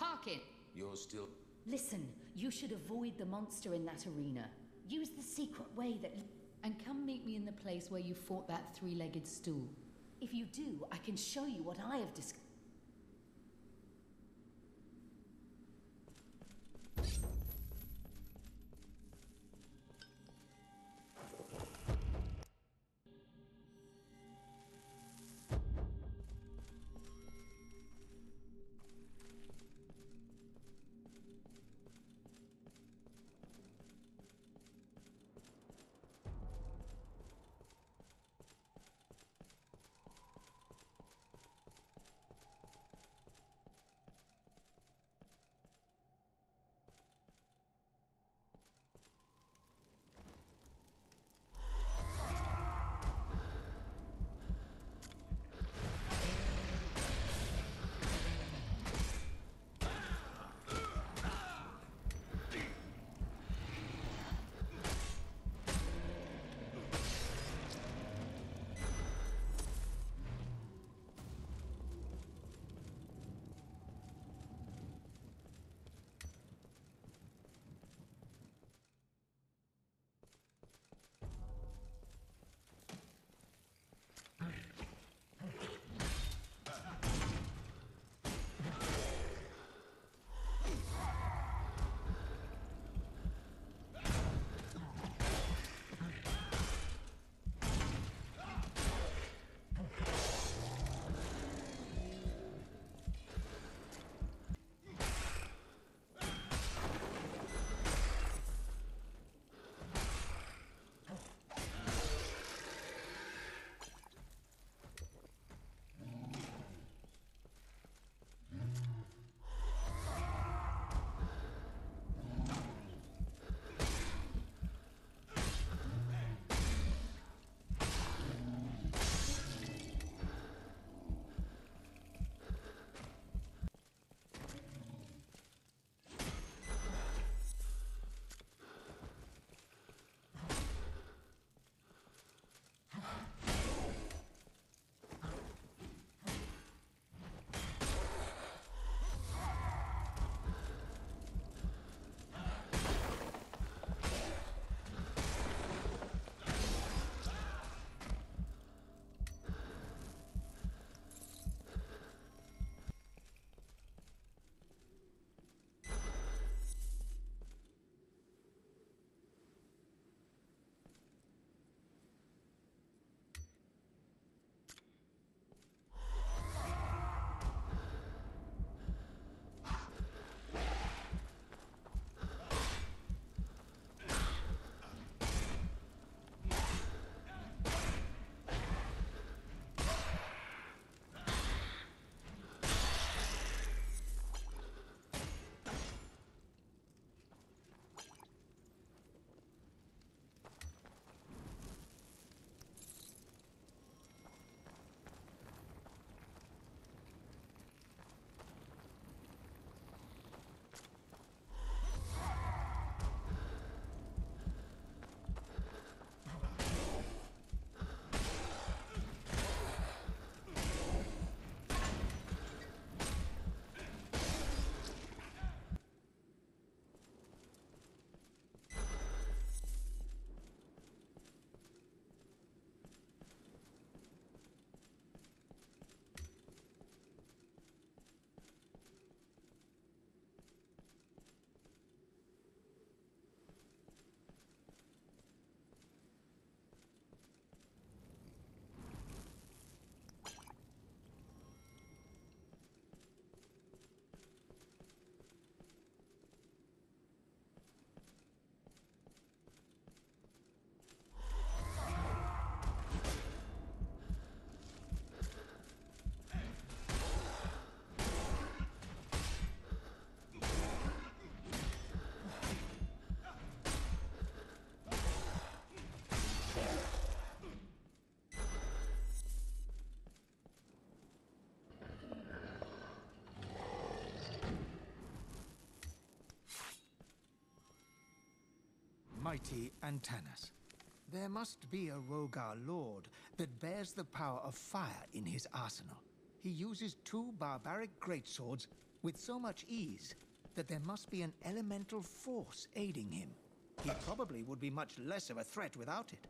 talking. You're still. Listen, you should avoid the monster in that arena. Use the secret way that. And come meet me in the place where you fought that three legged stool. If you do, I can show you what I have discovered. Mighty Antanas. There must be a Rhogar lord that bears the power of fire in his arsenal. He uses two barbaric greatswords with so much ease that there must be an elemental force aiding him. He probably would be much less of a threat without it.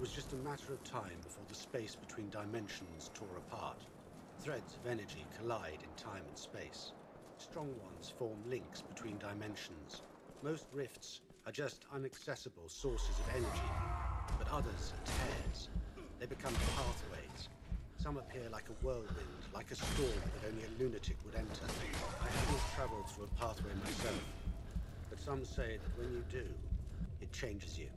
Was just a matter of time before the space between dimensions tore apart. Threads of energy collide in time and space. Strong ones form links between dimensions. Most rifts are just inaccessible sources of energy, but others are tears. They become pathways. Some appear like a whirlwind, like a storm that only a lunatic would enter. I have not traveled through a pathway myself, but some say that when you do, it changes you.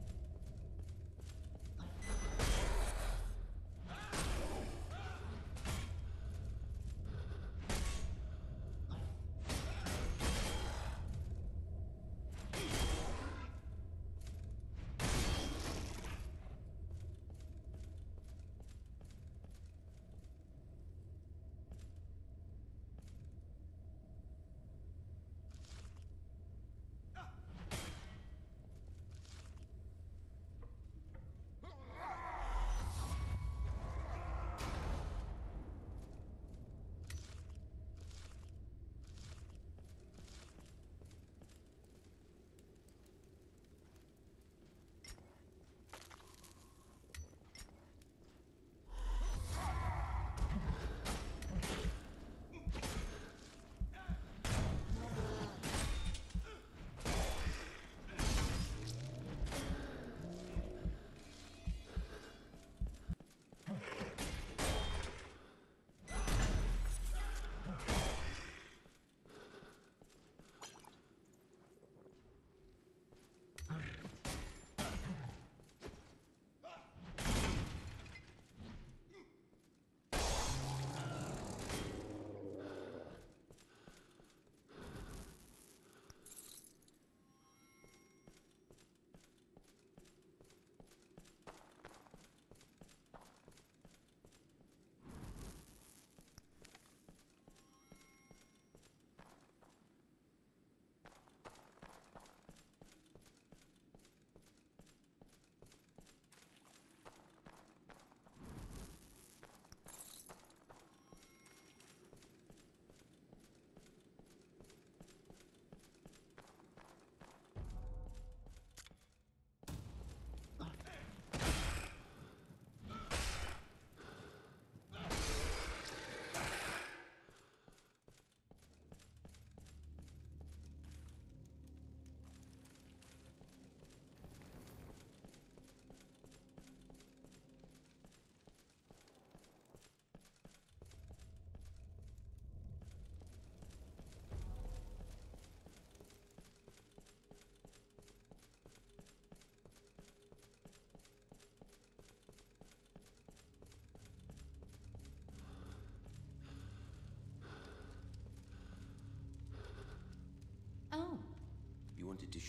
Wanted to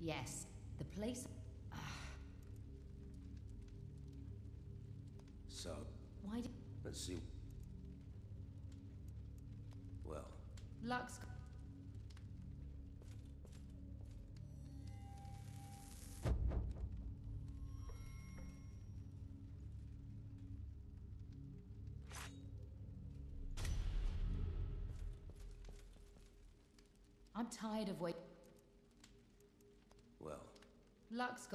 yes. The place. Ah. So, Why did. let's see. Well, Lux. I'm tired of wait. Well, Lux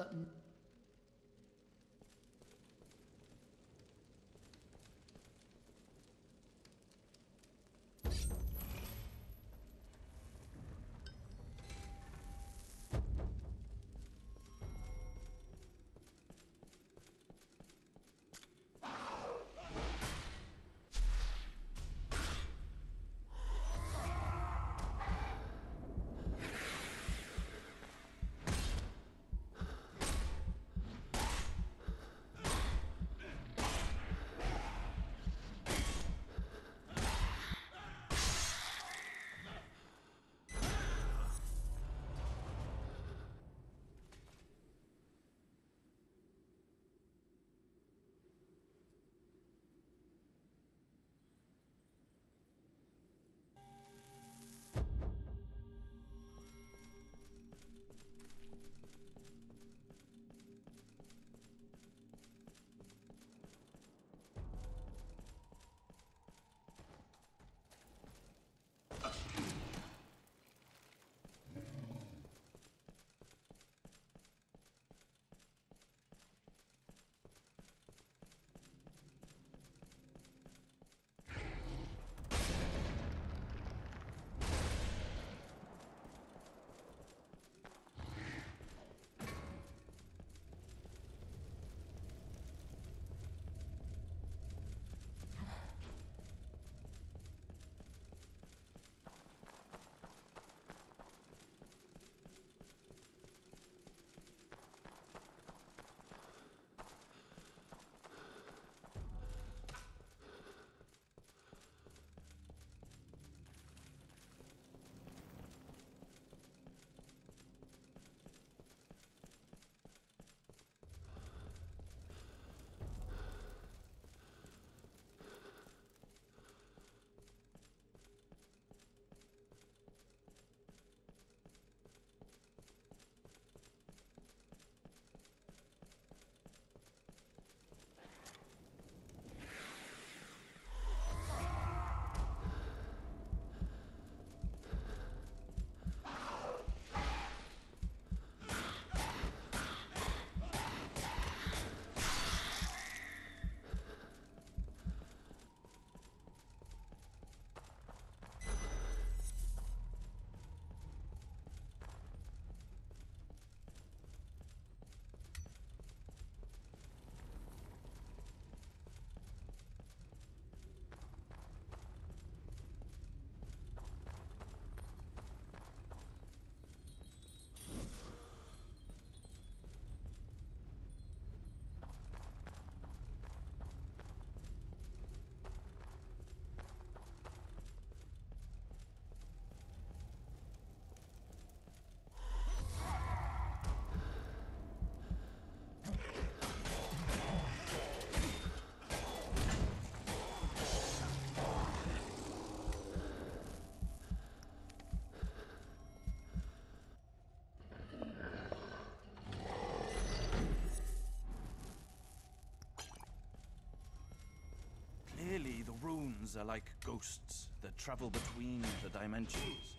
got. n- runes are like ghosts that travel between the dimensions.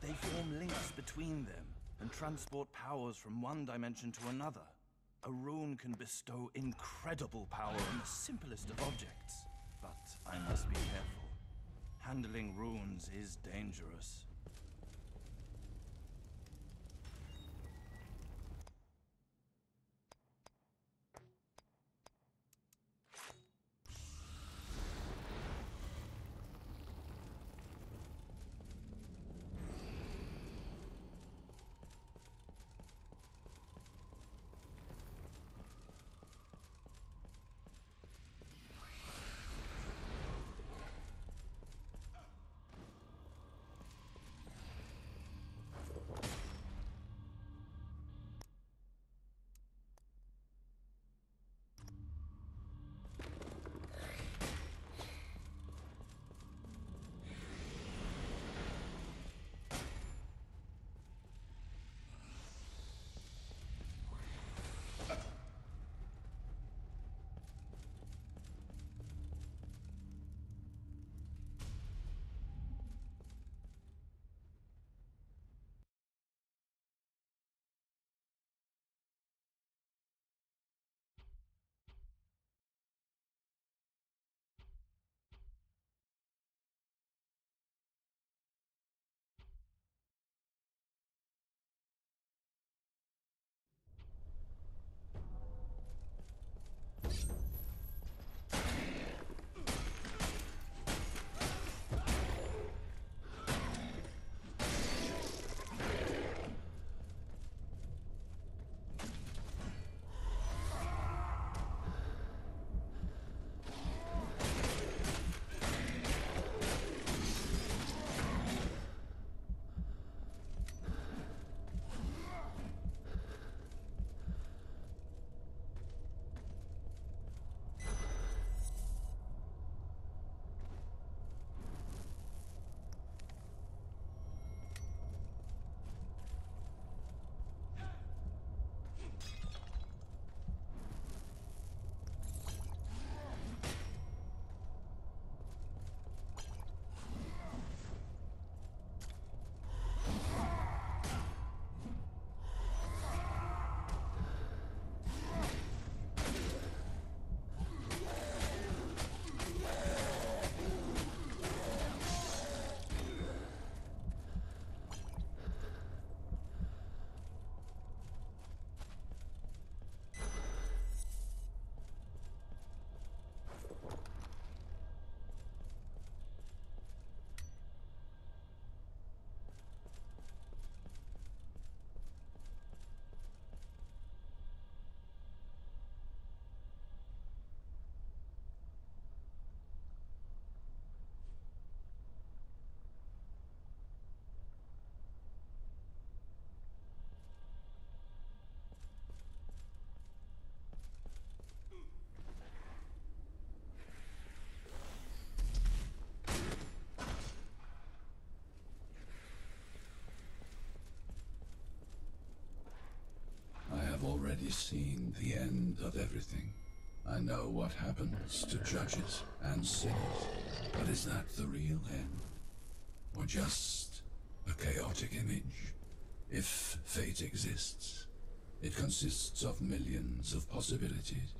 They form links between them and transport powers from one dimension to another. A rune can bestow incredible power on the simplest of objects. But I must be careful. Handling runes is dangerous. Seen the end of everything. I know what happens to judges and sinners. But is that the real end? Or just a chaotic image? If fate exists, it consists of millions of possibilities.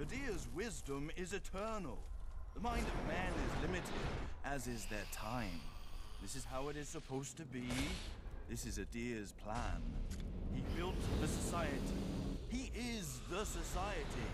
Adyr's wisdom is eternal. The mind of man is limited, as is their time. This is how it is supposed to be. This is Adyr's plan. He built the society. He is the society.